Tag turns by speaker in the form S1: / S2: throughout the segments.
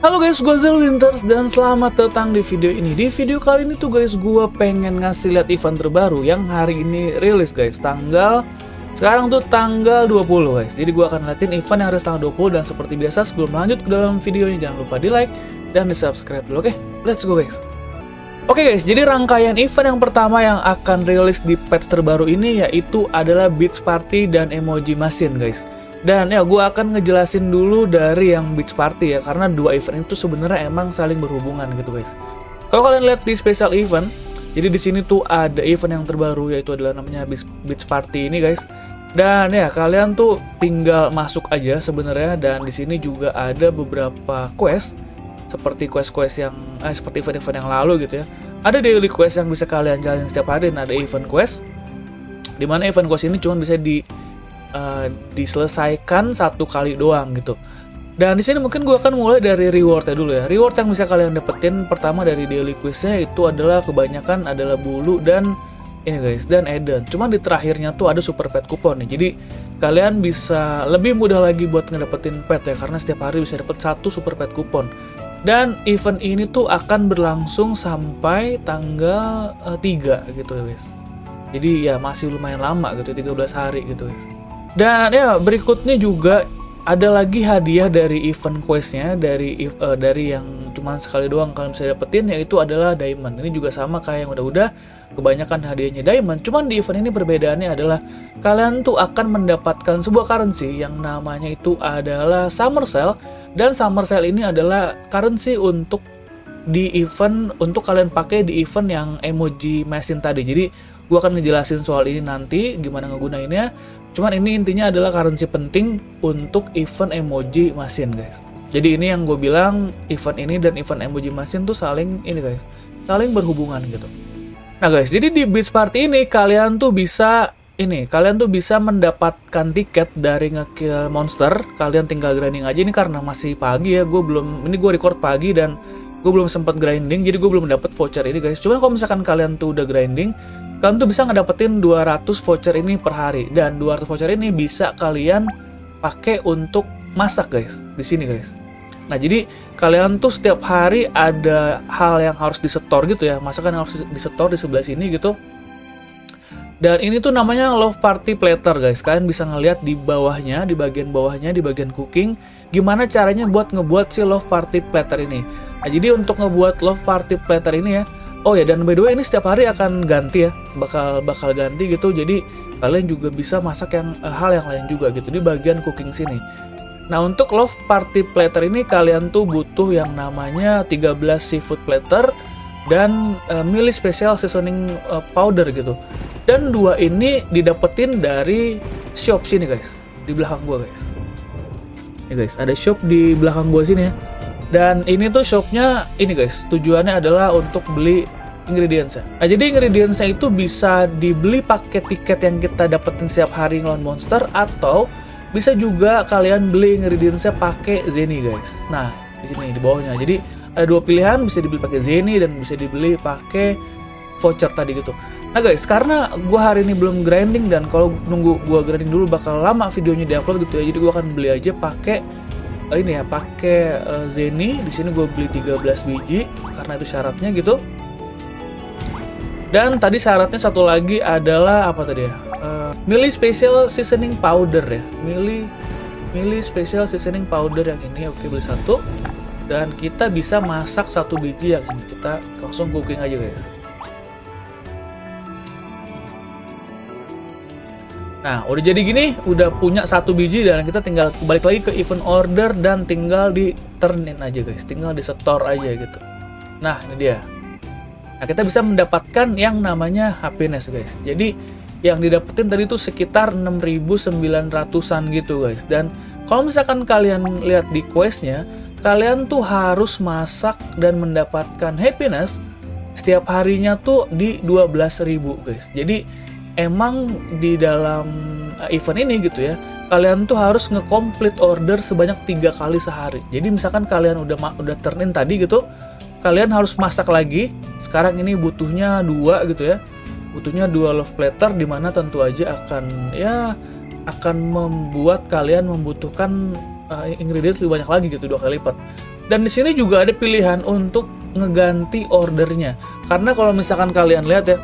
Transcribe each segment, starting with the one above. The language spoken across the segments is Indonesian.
S1: Halo guys, gue Zel Winters dan selamat datang di video ini. Di video kali ini tuh guys, gue pengen ngasih lihat event terbaru yang hari ini rilis guys, tanggal sekarang tuh tanggal 20 guys. Jadi gue akan liatin event yang rilis tanggal 20 dan seperti biasa sebelum lanjut ke dalam videonya jangan lupa di like dan di subscribe dulu. Oke, let's go guys. Oke guys, jadi rangkaian event yang pertama yang akan rilis di patch terbaru ini yaitu adalah Beach Party dan Emoji Machine guys. Dan ya gue akan ngejelasin dulu dari yang Beach Party ya karena dua event itu sebenarnya emang saling berhubungan gitu guys. Kalau kalian lihat di special event, jadi di sini tuh ada event yang terbaru yaitu adalah namanya Beach, Party ini guys. Dan ya kalian tuh tinggal masuk aja sebenarnya dan di sini juga ada beberapa quest seperti quest-quest yang eh, seperti event-event yang lalu gitu ya. Ada daily quest yang bisa kalian jalanin setiap hari dan ada event quest. Di mana event quest ini cuma bisa di uh, diselesaikan satu kali doang gitu. Dan di sini mungkin gue akan mulai dari rewardnya dulu ya. Reward yang bisa kalian dapetin pertama dari daily questnya itu adalah kebanyakan adalah bulu dan ini guys dan Eden. Cuma di terakhirnya tuh ada super pet coupon nih. Jadi kalian bisa lebih mudah lagi buat ngedapetin pet ya karena setiap hari bisa dapet satu super pet coupon. Dan event ini tuh akan berlangsung sampai tanggal uh, eh, 3 gitu ya guys. Jadi ya masih lumayan lama gitu 13 hari gitu guys. Dan ya berikutnya juga ada lagi hadiah dari event questnya dari uh, dari yang cuma sekali doang kalian bisa dapetin yaitu adalah diamond. Ini juga sama kayak yang udah-udah kebanyakan hadiahnya diamond. Cuman di event ini perbedaannya adalah kalian tuh akan mendapatkan sebuah currency yang namanya itu adalah summer sale dan summer sale ini adalah currency untuk di event untuk kalian pakai di event yang emoji machine tadi. Jadi gue akan ngejelasin soal ini nanti gimana ngegunainnya. Cuman ini intinya adalah currency penting untuk event emoji mesin guys. Jadi ini yang gue bilang event ini dan event emoji mesin tuh saling ini guys saling berhubungan gitu. Nah guys jadi di beach party ini kalian tuh bisa ini kalian tuh bisa mendapatkan tiket dari ngekill monster. Kalian tinggal grinding aja. Ini karena masih pagi ya gue belum ini gue record pagi dan gue belum sempat grinding jadi gue belum dapat voucher ini guys. Cuman kalau misalkan kalian tuh udah grinding kalian tuh bisa ngedapetin 200 voucher ini per hari dan 200 voucher ini bisa kalian pakai untuk masak guys di sini guys. Nah jadi kalian tuh setiap hari ada hal yang harus disetor gitu ya masakan yang harus disetor di sebelah sini gitu. Dan ini tuh namanya Love Party Platter guys. Kalian bisa ngeliat di bawahnya, di bagian bawahnya, di bagian cooking, gimana caranya buat ngebuat si Love Party Platter ini. Nah, jadi untuk ngebuat Love Party Platter ini ya, Oh ya dan by the way ini setiap hari akan ganti ya, bakal bakal ganti gitu. Jadi kalian juga bisa masak yang uh, hal yang lain juga gitu di bagian cooking sini. Nah untuk love party platter ini kalian tuh butuh yang namanya 13 seafood platter dan uh, mili special seasoning uh, powder gitu. Dan dua ini didapetin dari shop sini guys, di belakang gua guys. Ini guys, ada shop di belakang gua sini ya. Dan ini tuh shopnya ini guys, tujuannya adalah untuk beli ingredientsnya. Nah jadi ingredientsnya itu bisa dibeli pakai tiket yang kita dapetin setiap hari ngelawan monster atau bisa juga kalian beli ingredientsnya pakai Zeni guys. Nah di sini di bawahnya. Jadi ada dua pilihan bisa dibeli pakai Zeni dan bisa dibeli pakai voucher tadi gitu. Nah guys, karena gue hari ini belum grinding dan kalau nunggu gue grinding dulu bakal lama videonya diupload gitu ya. Jadi gue akan beli aja pakai ini ya pakai uh, Zeni di sini gue beli 13 biji karena itu syaratnya gitu. Dan tadi syaratnya satu lagi adalah apa tadi ya? Uh, Mili Special Seasoning Powder ya. Mili Mili Special Seasoning Powder yang ini. Oke beli satu. Dan kita bisa masak satu biji yang ini. Kita langsung cooking aja guys Nah, udah jadi gini, udah punya satu biji dan kita tinggal balik lagi ke event order dan tinggal di turnin aja guys, tinggal di store aja gitu. Nah, ini dia. Nah, kita bisa mendapatkan yang namanya happiness guys. Jadi, yang didapetin tadi tuh sekitar 6900-an gitu guys. Dan kalau misalkan kalian lihat di questnya, kalian tuh harus masak dan mendapatkan happiness setiap harinya tuh di 12.000 guys. Jadi emang di dalam eh, event ini gitu ya kalian tuh harus ngekomplit order sebanyak tiga kali sehari. Jadi misalkan kalian udah udah turn in tadi gitu kalian harus masak lagi. Sekarang ini butuhnya dua gitu ya. Butuhnya dua love platter di mana tentu aja akan ya akan membuat kalian membutuhkan uh, ingredients lebih banyak lagi gitu dua kali lipat. Dan di sini juga ada pilihan untuk ngeganti ordernya. Karena kalau misalkan kalian lihat ya,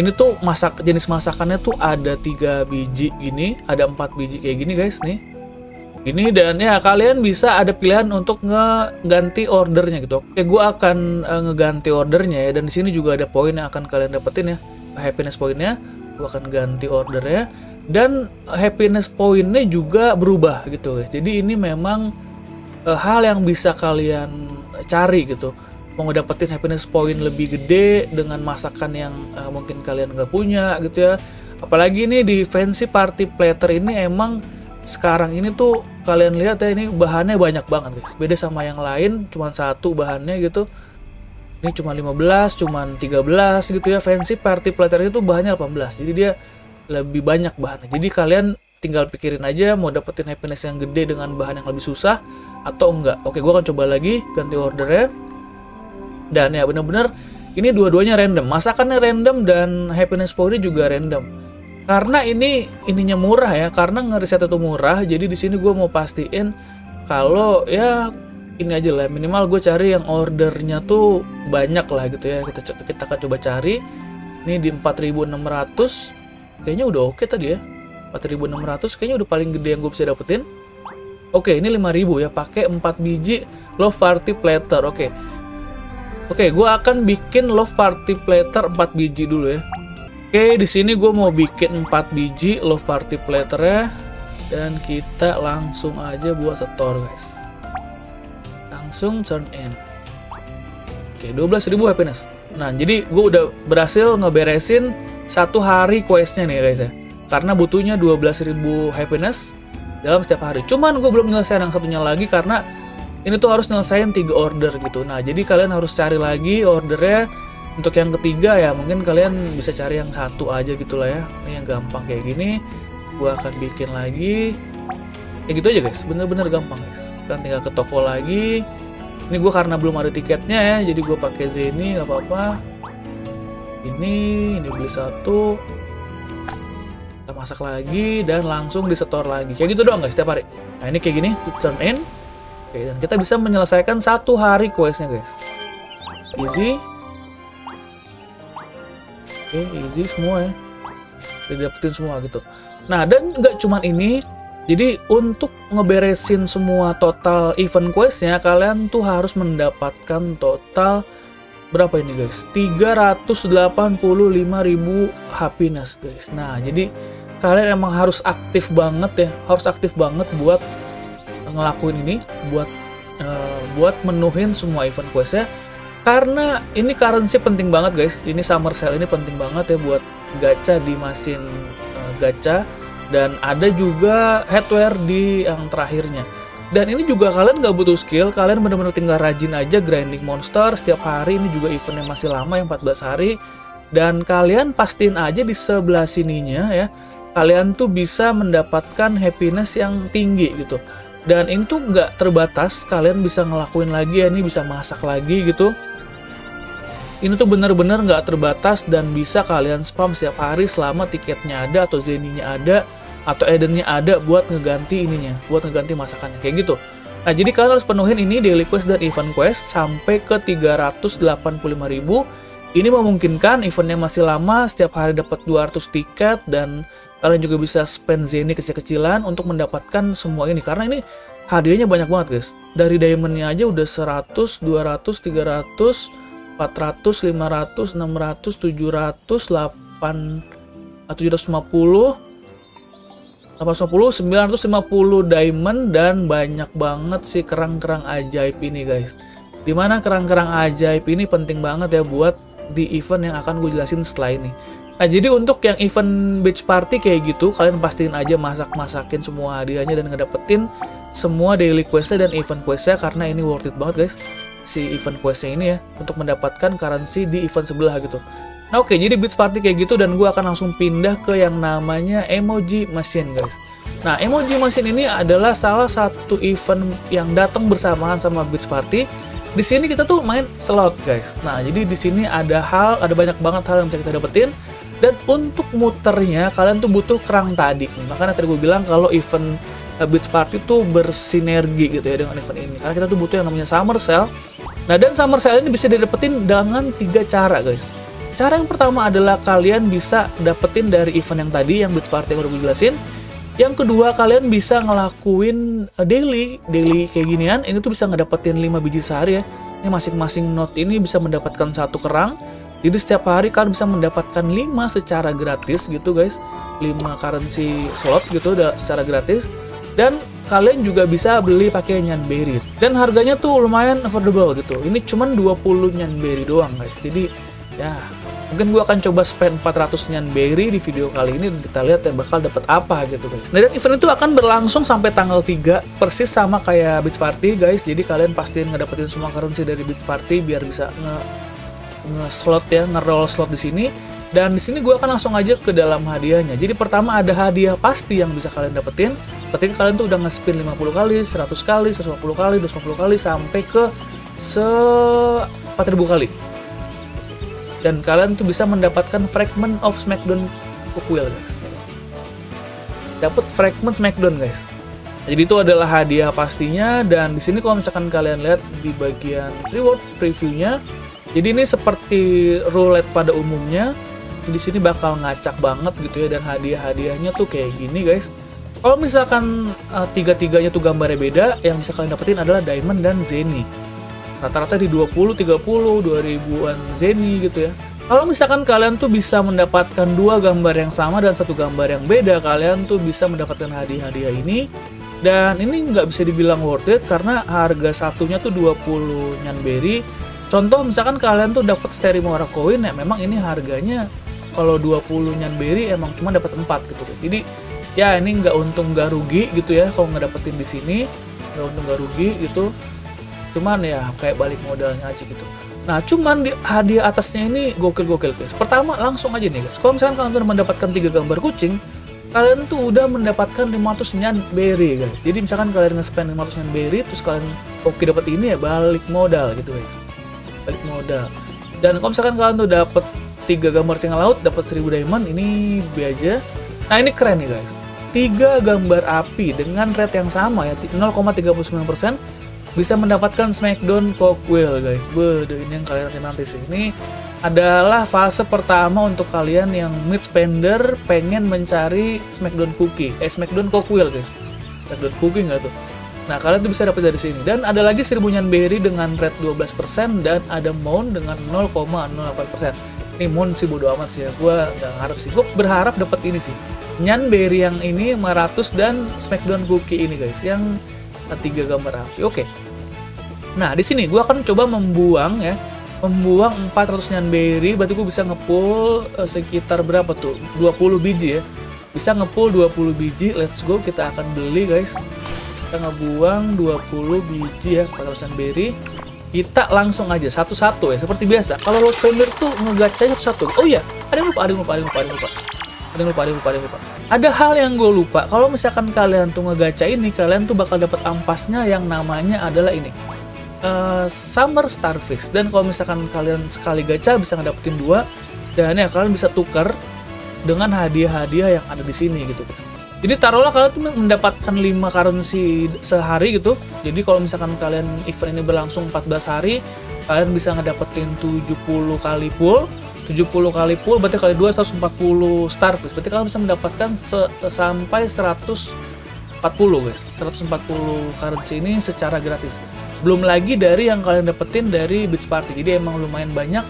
S1: ini tuh masak jenis masakannya tuh ada tiga biji gini, ada empat biji kayak gini guys nih. Ini dan ya kalian bisa ada pilihan untuk ngeganti ordernya gitu. Oke, gue akan uh, ngeganti ordernya ya dan di sini juga ada poin yang akan kalian dapetin ya, happiness poinnya. Gue akan ganti ordernya dan happiness poinnya juga berubah gitu guys. Jadi ini memang uh, hal yang bisa kalian cari gitu mau ngedapetin happiness point lebih gede dengan masakan yang uh, mungkin kalian nggak punya gitu ya. Apalagi ini di fancy party platter ini emang sekarang ini tuh kalian lihat ya ini bahannya banyak banget guys. Beda sama yang lain cuma satu bahannya gitu. Ini cuma 15 cuma 13 gitu ya. Fancy party platter itu bahannya 18 jadi dia lebih banyak bahannya. Jadi kalian tinggal pikirin aja mau dapetin happiness yang gede dengan bahan yang lebih susah atau enggak. Oke gue akan coba lagi ganti ordernya dan ya bener-bener ini dua-duanya random. Masakannya random dan happiness pointnya juga random. Karena ini ininya murah ya karena ngeriset itu murah jadi di sini gue mau pastiin kalau ya ini aja lah minimal gue cari yang ordernya tuh banyak lah gitu ya. Kita kita akan coba cari. Ini di 4600 kayaknya udah oke okay tadi ya. 4600 kayaknya udah paling gede yang gue bisa dapetin. Oke ini 5000 ya pakai 4 biji love party platter. Oke Oke, gue akan bikin love party platter 4 biji dulu ya. Oke, di sini gue mau bikin 4 biji love party platter ya. Dan kita langsung aja buat setor guys. Langsung turn in. Oke, 12.000 happiness. Nah, jadi gue udah berhasil ngeberesin satu hari questnya nih guys ya. Karena butuhnya 12.000 happiness dalam setiap hari. Cuman gue belum nyelesain yang satunya lagi karena ini tuh harus nyelesain tiga order gitu. Nah jadi kalian harus cari lagi ordernya untuk yang ketiga ya. Mungkin kalian bisa cari yang satu aja gitu lah ya. Ini yang gampang kayak gini. Gua akan bikin lagi. Ya gitu aja guys. Bener-bener gampang guys. Kan tinggal ke toko lagi. Ini gue karena belum ada tiketnya ya jadi gue pakai Zeni nggak apa-apa. Ini ini beli satu. Kita masak lagi dan langsung disetor lagi. Kayak gitu doang guys setiap hari. Nah ini kayak gini turn in Oke, dan kita bisa menyelesaikan satu hari questnya guys. Easy. Oke, easy semua ya. Kita dapetin semua gitu. Nah, dan nggak cuman ini, jadi untuk ngeberesin semua total event questnya, kalian tuh harus mendapatkan total berapa ini guys? 385.000 happiness guys. Nah, jadi kalian emang harus aktif banget ya, harus aktif banget buat ngelakuin ini buat uh, buat menuhin semua event questnya. Karena ini currency penting banget guys. Ini summer sale ini penting banget ya buat gacha di mesin uh, gacha. Dan ada juga headwear di yang terakhirnya. Dan ini juga kalian nggak butuh skill. Kalian bener-bener tinggal rajin aja grinding monster. Setiap hari ini juga event yang masih lama yang 14 hari. Dan kalian pastiin aja di sebelah sininya ya. Kalian tuh bisa mendapatkan happiness yang tinggi gitu dan ini tuh nggak terbatas kalian bisa ngelakuin lagi ya ini bisa masak lagi gitu. Ini tuh bener-bener nggak terbatas dan bisa kalian spam setiap hari selama tiketnya ada atau zeninya ada atau edennya ada buat ngeganti ininya buat ngeganti masakannya kayak gitu. Nah jadi kalian harus penuhin ini daily quest dan event quest sampai ke 385.000 ini memungkinkan eventnya masih lama setiap hari dapat 200 tiket dan Kalian juga bisa spend Zeni kecil-kecilan untuk mendapatkan semua ini karena ini hadiahnya banyak banget guys. Dari diamondnya aja udah 100, 200, 300, 400, 500, 600, 700, 8, 750, 850, 950 diamond dan banyak banget sih kerang-kerang ajaib ini guys. Di mana kerang-kerang ajaib ini penting banget ya buat di event yang akan gue jelasin setelah ini. Nah, jadi untuk yang event beach party kayak gitu, kalian pastiin aja masak-masakin semua hadiahnya dan ngedapetin semua daily questnya dan event questnya karena ini worth it banget guys si event questnya ini ya untuk mendapatkan currency di event sebelah gitu. Nah oke, okay, jadi beach party kayak gitu dan gue akan langsung pindah ke yang namanya emoji machine guys. Nah emoji machine ini adalah salah satu event yang datang bersamaan sama beach party. Di sini kita tuh main slot guys. Nah jadi di sini ada hal, ada banyak banget hal yang bisa kita dapetin dan untuk muternya kalian tuh butuh kerang tadi. Makanya tadi gue bilang kalau event uh, Beats Party tuh bersinergi gitu ya dengan event ini. Karena kita tuh butuh yang namanya Summer Sale. Nah dan Summer Sale ini bisa didapetin dengan tiga cara guys. Cara yang pertama adalah kalian bisa dapetin dari event yang tadi yang Beats Party yang udah gue jelasin. Yang kedua kalian bisa ngelakuin uh, daily daily kayak ginian. Ini tuh bisa ngedapetin 5 biji sehari ya. Ini masing-masing note ini bisa mendapatkan satu kerang jadi setiap hari kalian bisa mendapatkan 5 secara gratis gitu guys. 5 currency slot gitu udah secara gratis. Dan kalian juga bisa beli pakai nyanberry dan harganya tuh lumayan affordable gitu. Ini cuman 20 nyanberry doang guys. Jadi ya mungkin gue akan coba spend 400 nyanberry di video kali ini dan kita lihat ya bakal dapat apa gitu guys. Nah, dan event itu akan berlangsung sampai tanggal 3 persis sama kayak Beach Party guys. Jadi kalian pastiin ngedapetin semua currency dari Beach Party biar bisa nge nge-slot ya, nge-roll slot di sini. Dan di sini gue akan langsung aja ke dalam hadiahnya. Jadi pertama ada hadiah pasti yang bisa kalian dapetin ketika kalian tuh udah nge-spin 50 kali, 100 kali, 150 kali, 250 kali sampai ke se 4000 kali. Dan kalian tuh bisa mendapatkan fragment of Smackdown Cookwheel guys. Dapat fragment Smackdown guys. Jadi itu adalah hadiah pastinya dan di sini kalau misalkan kalian lihat di bagian reward previewnya jadi ini seperti roulette pada umumnya. Di sini bakal ngacak banget gitu ya dan hadiah-hadiahnya tuh kayak gini guys. Kalau misalkan uh, tiga-tiganya tuh gambarnya beda, yang bisa kalian dapetin adalah diamond dan zeni. Rata-rata di 20, 30, 2000-an zeni gitu ya. Kalau misalkan kalian tuh bisa mendapatkan dua gambar yang sama dan satu gambar yang beda, kalian tuh bisa mendapatkan hadiah-hadiah ini. Dan ini nggak bisa dibilang worth it karena harga satunya tuh 20 nyanberry Contoh misalkan kalian tuh dapat Sterimora koin ya memang ini harganya kalau 20 nyanberry emang cuma dapat 4 gitu guys. Jadi ya ini nggak untung nggak rugi gitu ya kalau nggak dapetin di sini nggak untung nggak rugi gitu. Cuman ya kayak balik modalnya aja gitu. Nah cuman di hadiah atasnya ini gokil-gokil guys. Pertama langsung aja nih guys. Kalau misalkan kalian udah mendapatkan tiga gambar kucing, kalian tuh udah mendapatkan 500 nyanberry guys. Jadi misalkan kalian nge-spend 500 nyanberry terus kalian oke dapat ini ya balik modal gitu guys balik modal dan kalau misalkan kalian tuh dapat tiga gambar singa laut dapat 1000 diamond ini biasa nah ini keren nih guys. Tiga gambar api dengan rate yang sama ya 0,39% bisa mendapatkan Smackdown Cockwheel guys. Bede, ini yang kalian nanti sih. Ini adalah fase pertama untuk kalian yang mid spender pengen mencari Smackdown Cookie. Eh Smackdown Cockwheel guys. Smackdown Cookie nggak tuh Nah, kalian tuh bisa dapat dari sini. Dan ada lagi Nyan berry dengan rate 12% dan ada Moon dengan 0,08%. Ini Moon sih bodo amat sih ya. Gue nggak ngarep sih. Gue berharap dapat ini sih. Nyan berry yang ini 500 dan Smackdown Cookie ini guys. Yang tiga gambar api. Oke. Nah, di sini gue akan coba membuang ya. Membuang 400 Nyan berry. Berarti gue bisa ngepull uh, sekitar berapa tuh? 20 biji ya. Bisa ngepull 20 biji. Let's go. Kita akan beli guys kita ngebuang 20 biji ya 400 berry kita langsung aja satu-satu ya seperti biasa. Kalau lo spender tuh ngegacanya satu-satu. Oh iya ada yang lupa ada yang lupa ada yang lupa ada yang lupa. Ada yang lupa ada yang lupa ada yang lupa. Ada hal yang gue lupa kalau misalkan kalian tuh ngegaca ini kalian tuh bakal dapat ampasnya yang namanya adalah ini. Uh, summer starfish. Dan kalau misalkan kalian sekali gacha bisa ngedapetin dua dan ya kalian bisa tukar dengan hadiah-hadiah yang ada di sini gitu guys jadi taruhlah kalian tuh mendapatkan 5 currency sehari gitu. Jadi kalau misalkan kalian event ini berlangsung 14 hari, kalian bisa ngedapetin 70 kali pool. 70 kali pool berarti kali 2 140 starfish. Berarti kalian bisa mendapatkan sampai 140 guys. 140 currency ini secara gratis. Belum lagi dari yang kalian dapetin dari Beach Party. Jadi emang lumayan banyak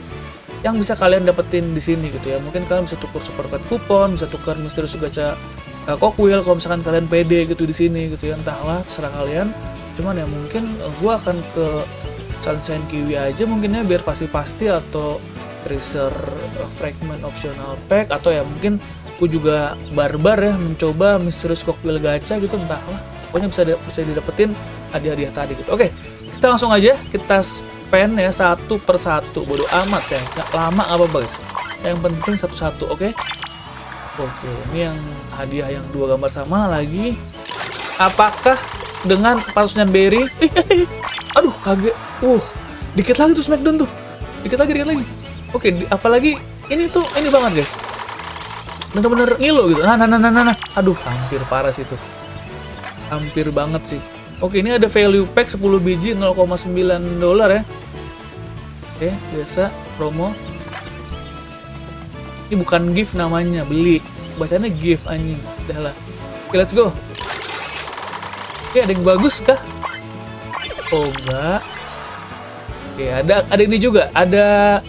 S1: yang bisa kalian dapetin di sini gitu ya. Mungkin kalian bisa tukar super pet kupon, bisa tukar misterius gacha uh, Cockwheel kalau misalkan kalian pede gitu di sini gitu ya. Entahlah terserah kalian. Cuman ya mungkin gue akan ke Sunshine Kiwi aja mungkinnya biar pasti-pasti atau Tracer uh, Fragment Optional Pack atau ya mungkin gue juga barbar ya mencoba Mysterious Cockwheel Gacha gitu entahlah. Pokoknya bisa bisa didapetin hadiah-hadiah tadi gitu. Oke kita langsung aja kita spend ya satu persatu bodo amat ya nggak lama apa guys yang penting satu-satu oke? Oke, ini yang hadiah yang dua gambar sama lagi. Apakah dengan patusnya berry? Aduh, kaget. Uh, dikit lagi tuh Smackdown tuh. Dikit lagi, dikit lagi. Oke, di, apalagi ini tuh ini banget guys. Bener-bener ngilu gitu. Nah, nah, nah, nah, nah, nah. Aduh, hampir parah sih tuh. hampir banget sih oke ini ada value pack 10 biji 0,9 dolar ya oke biasa promo ini bukan gift namanya beli. Bacanya gift anjing. Udah lah. Oke let's go. Oke ada yang bagus kah? Oh enggak. Oke ada ada ini juga. Ada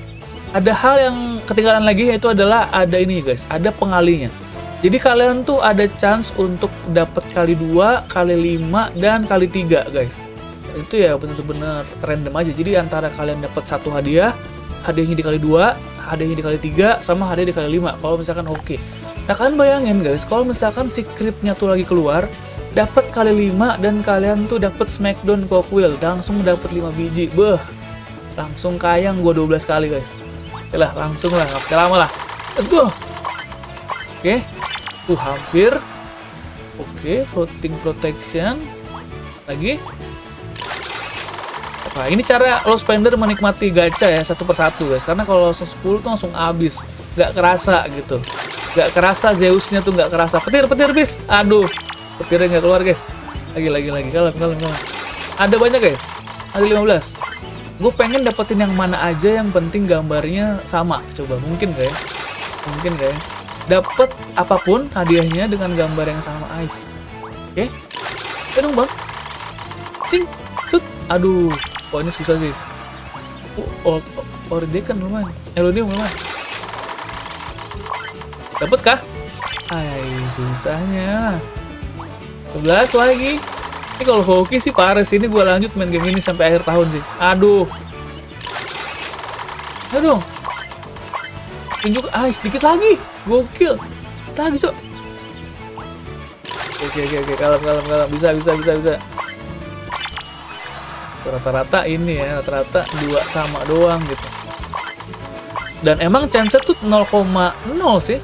S1: ada hal yang ketinggalan lagi yaitu adalah ada ini guys. Ada pengalinya. Jadi kalian tuh ada chance untuk dapat kali dua, kali lima, dan kali tiga guys. Itu ya bener-bener random aja. Jadi antara kalian dapat satu hadiah, hadiahnya dikali dua, hadiahnya dikali tiga, sama hadiah dikali lima. Kalau misalkan oke. Okay. Nah kalian bayangin guys, kalau misalkan secretnya tuh lagi keluar, dapat kali lima dan kalian tuh dapat Smackdown Cockwheel, langsung dapat 5 biji. Beh, langsung kayang gue 12 kali guys. Oke lah, langsung lah, nggak lama lah. Let's go. Oke, tuh hampir. Oke, floating protection. Lagi. Nah, ini cara lo spender menikmati gacha ya satu persatu guys. Karena kalau langsung 10 tuh langsung habis, nggak kerasa gitu. Nggak kerasa Zeusnya tuh nggak kerasa. Petir, petir bis. Aduh, petirnya nggak keluar guys. Lagi, lagi, lagi. Kalem, kalem, kalem. Ada banyak guys. Ada 15. Gue pengen dapetin yang mana aja yang penting gambarnya sama. Coba mungkin gak ya? Mungkin gak ya? dapat apa pun hadiahnya dengan gambar yang sama Ice. Oke. Okay. dong, Bang. Cing. Aduh. Wah, ini susah sih. Oh, oh, dia kan lumayan. Elodium lumayan. Dapat kah? Ay, susahnya. 11 lagi. Ini kalau hoki sih parah sih. Ini gue lanjut main game ini sampai akhir tahun sih. Aduh. Aduh. Tunjuk, ah sedikit lagi. Gokil. Lagi, Cok. Oke, oke, oke, kalem, kalem, kalem. Bisa, bisa, bisa, bisa. Rata-rata ini ya, rata-rata dua sama doang gitu. Dan emang chance tuh 0,0 sih.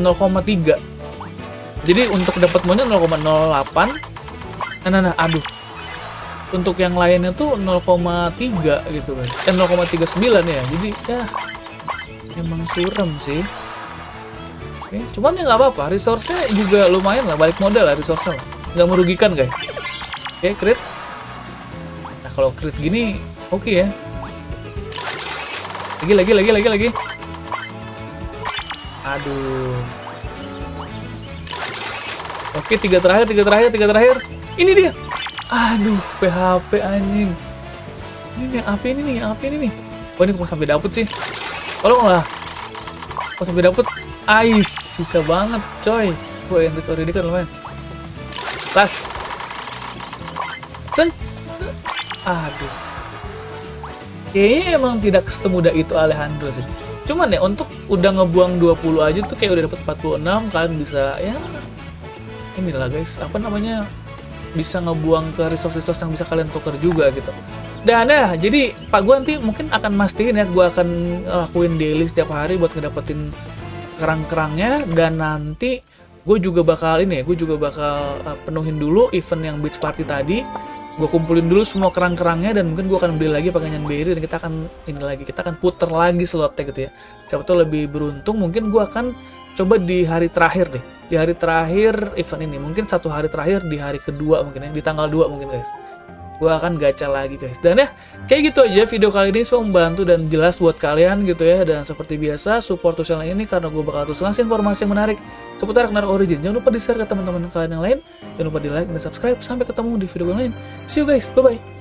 S1: 0,3. Jadi untuk dapat monyet 0,08. Nah, nah, nah, aduh. Untuk yang lainnya tuh 0,3 gitu kan. Eh 0,39 ya. Jadi ya emang suram sih Oke, cuman ya nggak apa-apa resource-nya juga lumayan lah balik modal lah resource-nya nggak merugikan guys oke nah kalau crit gini oke okay ya lagi lagi lagi lagi lagi aduh oke tiga terakhir tiga terakhir tiga terakhir ini dia aduh PHP anjing ini yang AV ini nih yang AV ini nih oh ini kok sampai dapet sih Tolonglah. Kok sampai dapet ice susah banget, coy. Gue yang already kan lumayan. Pas. Sen. Aduh. Kayaknya emang tidak semudah itu Alejandro sih. Cuman ya untuk udah ngebuang 20 aja tuh kayak udah dapet 46 kalian bisa ya inilah guys, apa namanya? bisa ngebuang ke resource-resource yang bisa kalian tuker juga gitu. Dan ya, jadi Pak gue nanti mungkin akan mastiin ya, gue akan lakuin daily setiap hari buat ngedapetin kerang-kerangnya dan nanti gue juga bakal ini ya, gue juga bakal uh, penuhin dulu event yang beach party tadi. Gue kumpulin dulu semua kerang-kerangnya dan mungkin gue akan beli lagi pakaian berry dan kita akan ini lagi, kita akan puter lagi slotnya gitu ya. Siapa tuh lebih beruntung, mungkin gue akan coba di hari terakhir deh. Di hari terakhir event ini, mungkin satu hari terakhir di hari kedua mungkin ya, di tanggal 2 mungkin guys gue akan gacha lagi guys. Dan ya kayak gitu aja video kali ini. Semoga membantu dan jelas buat kalian gitu ya. Dan seperti biasa support channel ini karena gue bakal terus ngasih informasi yang menarik seputar Knar Origin. Jangan lupa di share ke teman-teman kalian yang lain. Jangan lupa di like dan subscribe. Sampai ketemu di video yang lain. See you guys. Bye bye